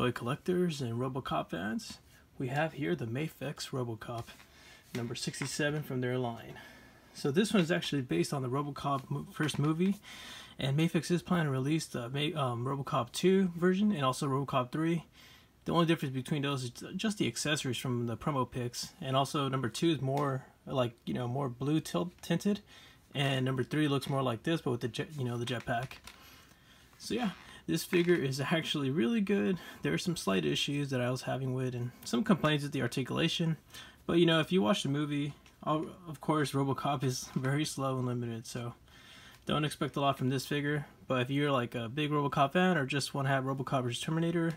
toy collectors and Robocop fans, we have here the Mafex Robocop, number 67 from their line. So this one is actually based on the Robocop first movie, and Mafex is planning to release the um, Robocop 2 version and also Robocop 3. The only difference between those is just the accessories from the promo pics, and also number 2 is more like, you know, more blue tinted, and number 3 looks more like this, but with the jet, you know, the jetpack. So yeah, this figure is actually really good. There are some slight issues that I was having with and some complaints with the articulation. But you know, if you watch the movie, of course Robocop is very slow and limited, so don't expect a lot from this figure. But if you're like a big Robocop fan or just want to have Robocop vs Terminator,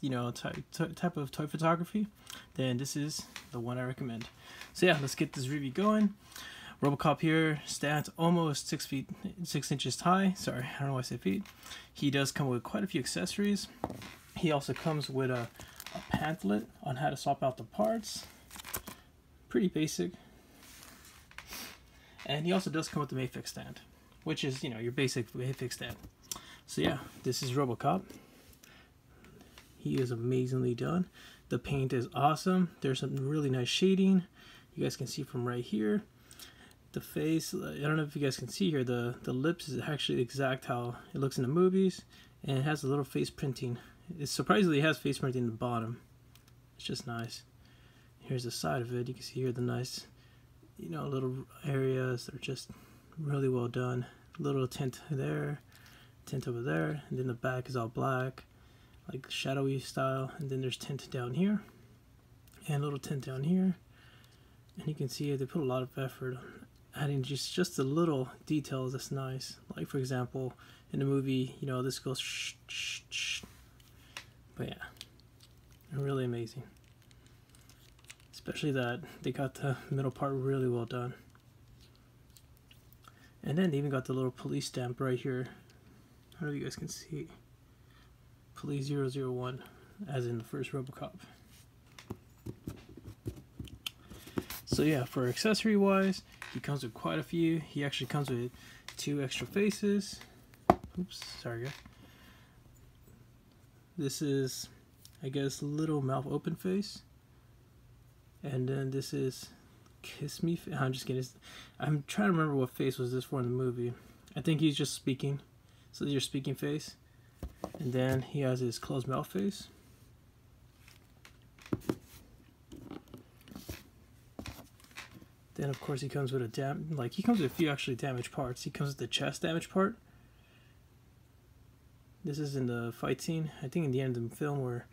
you know, type, type of toy photography, then this is the one I recommend. So yeah, let's get this review going. Robocop here stands almost six feet six inches high. Sorry, I don't know why I say feet. He does come with quite a few accessories. He also comes with a, a pamphlet on how to swap out the parts. Pretty basic. And he also does come with the Mafex stand, which is, you know, your basic Mafex stand. So yeah, this is Robocop. He is amazingly done. The paint is awesome. There's some really nice shading. You guys can see from right here the face. I don't know if you guys can see here the the lips is actually exact how it looks in the movies and it has a little face printing. It surprisingly has face printing in the bottom. It's just nice. Here's the side of it. You can see here the nice you know little areas are just really well done. Little tint there tint over there and then the back is all black like shadowy style. And then there's tint down here and a little tint down here. And you can see they put a lot of effort adding just just the little details that's nice. Like for example, in the movie, you know, this goes shh, shh, shh. But yeah, really amazing. Especially that they got the middle part really well done. And then they even got the little police stamp right here. I don't know if you guys can see. Police 001, as in the first Robocop. So yeah, for accessory wise, he comes with quite a few. He actually comes with two extra faces. Oops, sorry guys. This is, I guess, little mouth open face. And then this is kiss me. I'm just kidding. I'm trying to remember what face was this for in the movie. I think he's just speaking. So your speaking face. And then he has his closed mouth face. Then of course he comes with a dam like he comes with a few actually damaged parts. He comes with the chest damage part. This is in the fight scene. I think in the end of the film where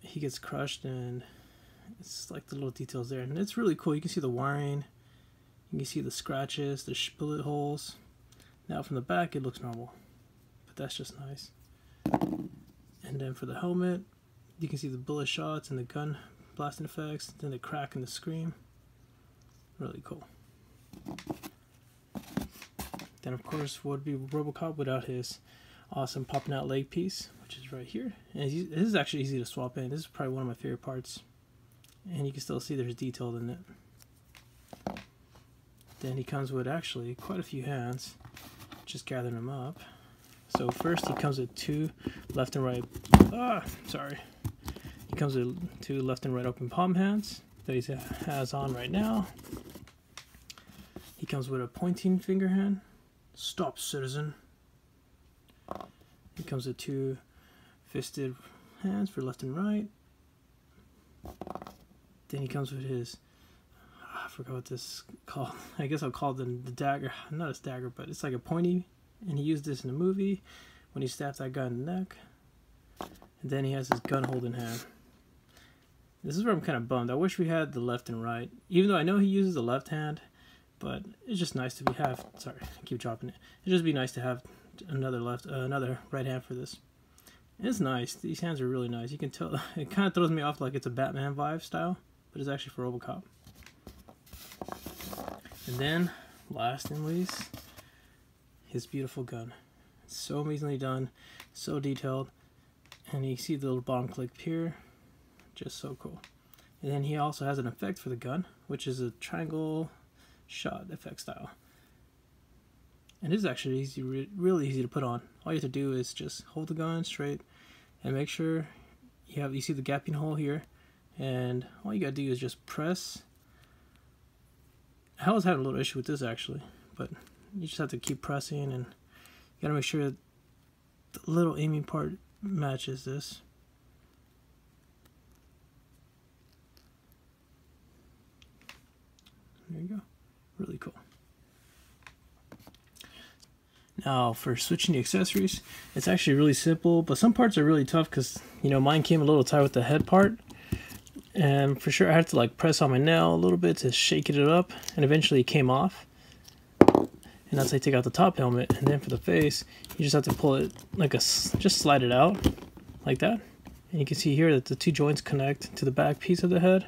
he gets crushed and it's like the little details there. And it's really cool. You can see the wiring. You can see the scratches, the bullet holes. Now from the back it looks normal. But that's just nice. And then for the helmet, you can see the bullet shots and the gun blasting effects, then the crack and the scream. Really cool. Then of course would be Robocop without his awesome popping out leg piece, which is right here. And this is actually easy to swap in. This is probably one of my favorite parts. And you can still see there's detail in it. Then he comes with actually quite a few hands. Just gathering them up. So first he comes with two left and right, ah, sorry. He comes with two left and right open palm hands that he has on right now. Comes with a pointing finger hand. Stop, citizen. He comes with two fisted hands for left and right. Then he comes with his, ah, I forgot what this called. I guess I'll call them the dagger. Not a dagger, but it's like a pointy. And he used this in the movie when he stabbed that guy in the neck. And then he has his gun holding hand. This is where I'm kind of bummed. I wish we had the left and right. Even though I know he uses the left hand, but it's just nice to be have. Sorry, I keep dropping it. It'd just be nice to have another left, uh, another right hand for this. It's nice. These hands are really nice. You can tell. It kind of throws me off like it's a Batman vibe style, but it's actually for RoboCop. And then, last and least, his beautiful gun. So amazingly done, so detailed, and you see the little bottom clip here. Just so cool. And then he also has an effect for the gun, which is a triangle shot effect style. And it's actually easy, really easy to put on. All you have to do is just hold the gun straight and make sure you have you see the gapping hole here, and all you gotta do is just press. I was having a little issue with this actually, but you just have to keep pressing and you gotta make sure the little aiming part matches this. There you go. Really cool. Now for switching the accessories, it's actually really simple, but some parts are really tough because, you know, mine came a little tight with the head part. And for sure I had to like press on my nail a little bit to shake it up and eventually it came off. And that's how you take out the top helmet. And then for the face, you just have to pull it like a, just slide it out like that. And you can see here that the two joints connect to the back piece of the head.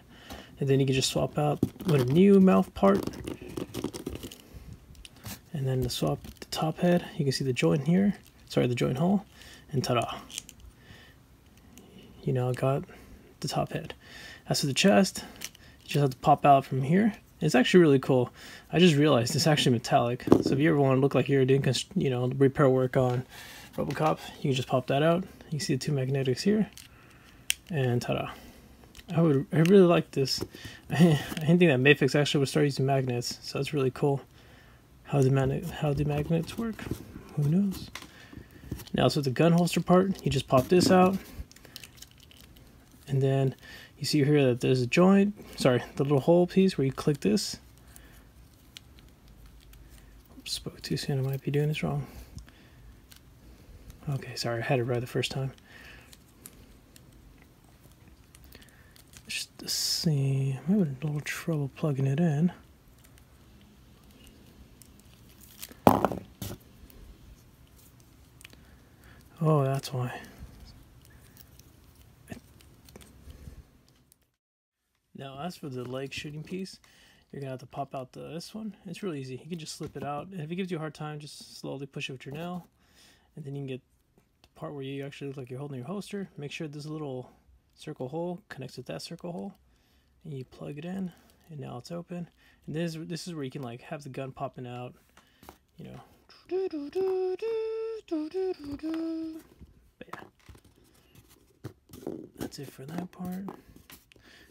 And then you can just swap out with a new mouth part. And then to swap the top head, you can see the joint here. Sorry, the joint hole. And ta-da. You now got the top head. As for the chest, you just have to pop out from here. It's actually really cool. I just realized it's actually metallic. So if you ever want to look like you're doing, you know, repair work on Robocop, you can just pop that out. You see the two magnetics here, and ta-da. I would, I really like this. I didn't think that Mafex actually would start using magnets, so that's really cool. How the magnet, how the magnets work, who knows? Now, so the gun holster part, you just pop this out, and then you see here that there's a joint, sorry, the little hole piece where you click this. Oops, spoke too soon, I might be doing this wrong. Okay, sorry, I had it right the first time. Just to see, I'm having a little trouble plugging it in. Oh, that's why. Now, as for the leg shooting piece, you're gonna have to pop out the, this one. It's really easy. You can just slip it out, and if it gives you a hard time, just slowly push it with your nail, and then you can get the part where you actually look like you're holding your holster. Make sure this little circle hole connects with that circle hole, and you plug it in, and now it's open. And this this is where you can like have the gun popping out, you know. But yeah, that's it for that part.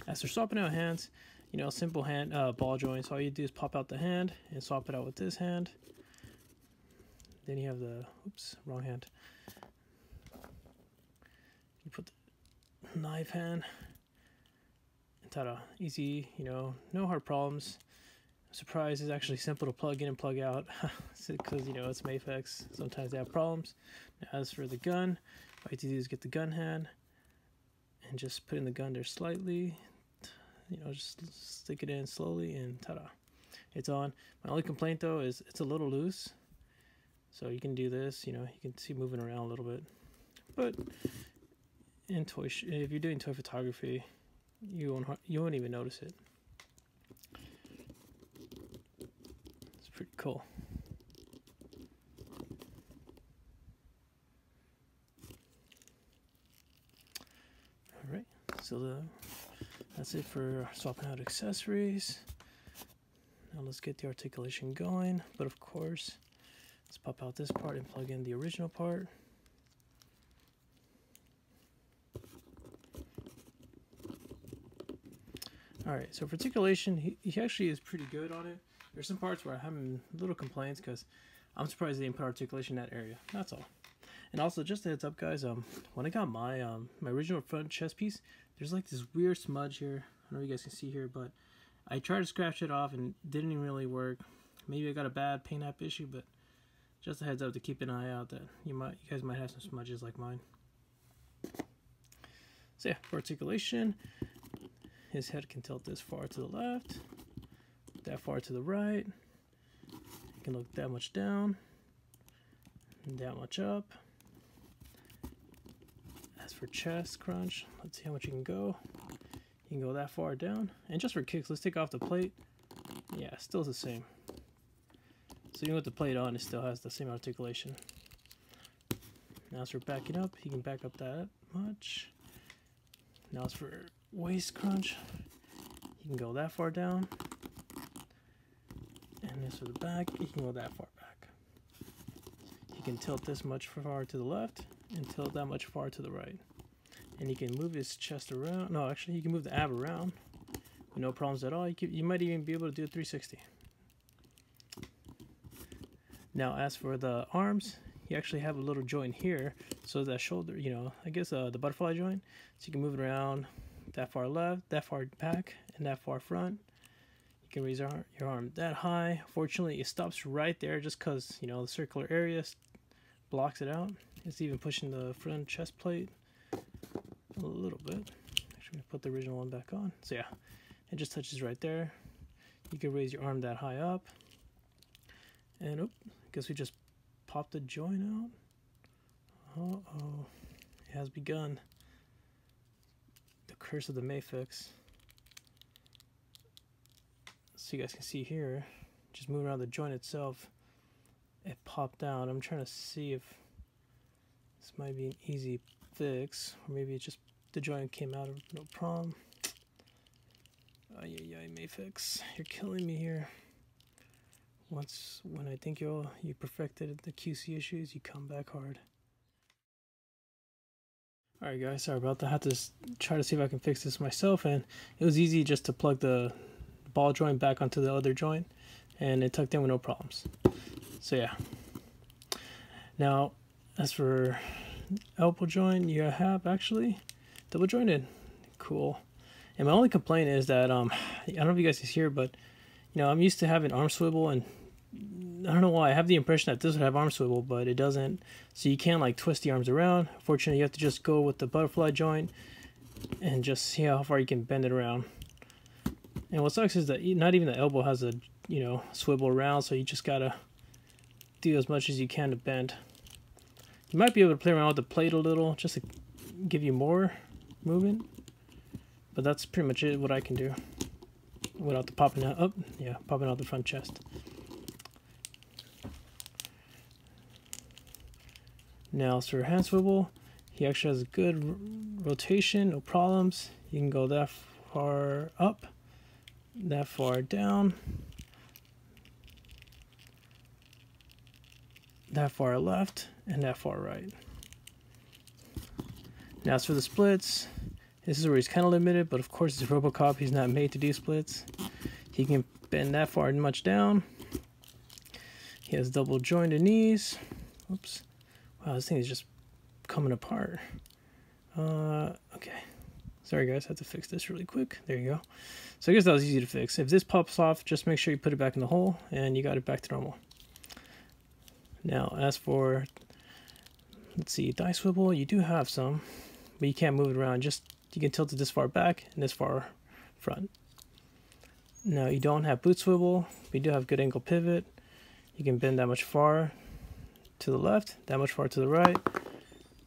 As for swapping out hands, you know, simple hand uh, ball joints. All you do is pop out the hand and swap it out with this hand. Then you have the, oops, wrong hand. You put the knife hand. And ta-da, easy, you know, no hard problems. I'm surprised it's actually simple to plug in and plug out because, you know, it's Mafex. Sometimes they have problems. Now, as for the gun, all you have to do is get the gun hand and just put in the gun there slightly you know, just stick it in slowly and ta-da, it's on. My only complaint though is it's a little loose. So you can do this, you know, you can see moving around a little bit. But in toy, if you're doing toy photography, you won't you won't even notice it. It's pretty cool. All right, so the that's it for swapping out accessories. Now let's get the articulation going. But of course, let's pop out this part and plug in the original part. Alright, so articulation, he, he actually is pretty good on it. There's some parts where I'm having little complaints because I'm surprised they didn't put articulation in that area. That's all. And also, just a heads up, guys. Um, when I got my um my original front chest piece, there's like this weird smudge here. I don't know if you guys can see here, but I tried to scratch it off and didn't really work. Maybe I got a bad paint app issue, but just a heads up to keep an eye out that you might you guys might have some smudges like mine. So yeah, articulation, his head can tilt this far to the left, that far to the right. He can look that much down, that much up As for chest crunch, let's see how much you can go. You can go that far down. And just for kicks, let's take off the plate. Yeah, still the same. So even with the plate on, it still has the same articulation. Now as for backing up, you can back up that much. Now as for waist crunch, you can go that far down. And as for the back, you can go that far back. You can tilt this much far to the left and tilt that much far to the right. And you can move his chest around. No, actually, you can move the ab around with no problems at all. You, can, you might even be able to do a 360. Now, as for the arms, you actually have a little joint here. So that shoulder, you know, I guess uh, the butterfly joint. So you can move it around that far left, that far back, and that far front. You can raise your arm, that high. Fortunately, it stops right there just because, you know, the circular area blocks it out. It's even pushing the front chest plate a little bit. Actually, put the original one back on. So yeah, it just touches right there. You can raise your arm that high up. And oop, I guess we just popped the joint out. Uh-oh, it has begun. Curse of the Mafex. So you guys can see here, just moving around the joint itself, it popped out. I'm trying to see if this might be an easy fix, or maybe it just the joint came out of no problem. Oh yeah, yeah, Mafex, you're killing me here. Once, when I think you you perfected the QC issues, you come back hard. Alright guys, sorry about that. I had to try to see if I can fix this myself and it was easy just to plug the ball joint back onto the other joint and it tucked in with no problems. So yeah. Now, as for elbow joint, you have actually double jointed. Cool. And my only complaint is that, um, I don't know if you guys can hear, but, you know, I'm used to having arm swivel and I don't know why. I have the impression that this would have arm swivel, but it doesn't. So you can't like twist the arms around. Fortunately, you have to just go with the butterfly joint and just see how far you can bend it around. And what sucks is that not even the elbow has a, you know, swivel around, so you just gotta do as much as you can to bend. You might be able to play around with the plate a little just to give you more movement. But that's pretty much it, what I can do. Without the popping out, oh, yeah, popping out the front chest. Now, for hand swivel, he actually has a good rotation, no problems. You can go that far up, that far down, that far left, and that far right. Now, as for the splits, this is where he's kind of limited, but of course, it's Robocop. He's not made to do splits. He can bend that far and much down. He has double jointed knees. Oops. Wow, this thing is just coming apart. Uh, okay. Sorry guys, I have to fix this really quick. There you go. So I guess that was easy to fix. If this pops off, just make sure you put it back in the hole and you got it back to normal. Now, as for, let's see, die swivel, you do have some, but you can't move it around. Just, you can tilt it this far back and this far front. Now, you don't have boot swivel, but you do have good angle pivot. You can bend that much far to the left, that much far to the right,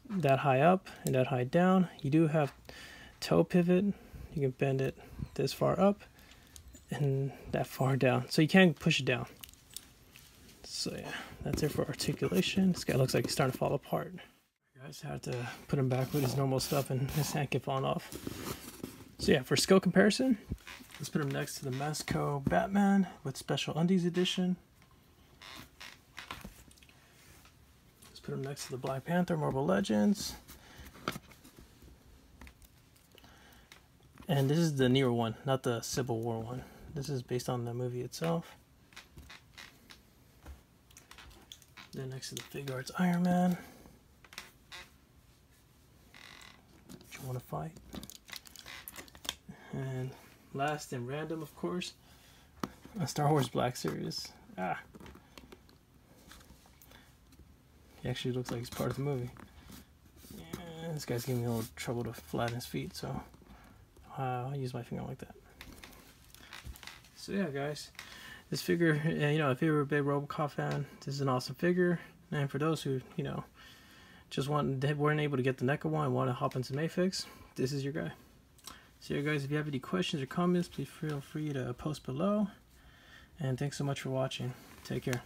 that high up and that high down. You do have toe pivot. You can bend it this far up and that far down. So you can push it down. So yeah, that's it for articulation. This guy looks like he's starting to fall apart. Guys had to put him back with his normal stuff and his hand kept falling off. So yeah, for skill comparison, let's put him next to the Mezco Batman with Special Undies Edition. Put him next to the Black Panther Marvel Legends. And this is the newer one, not the Civil War one. This is based on the movie itself. Then next to the Figuarts Iron Man. you want to fight? And last and random, of course, a Star Wars Black Series. Ah, he actually looks like he's part of the movie. Yeah, this guy's giving me a little trouble to flatten his feet, so uh, I'll use my finger like that. So yeah, guys, this figure, you know, if you're a big Robocop fan, this is an awesome figure. And for those who, you know, just want weren't able to get the NECA one and want to hop into Mafex, this is your guy. So yeah, guys, if you have any questions or comments, please feel free to post below. And thanks so much for watching. Take care.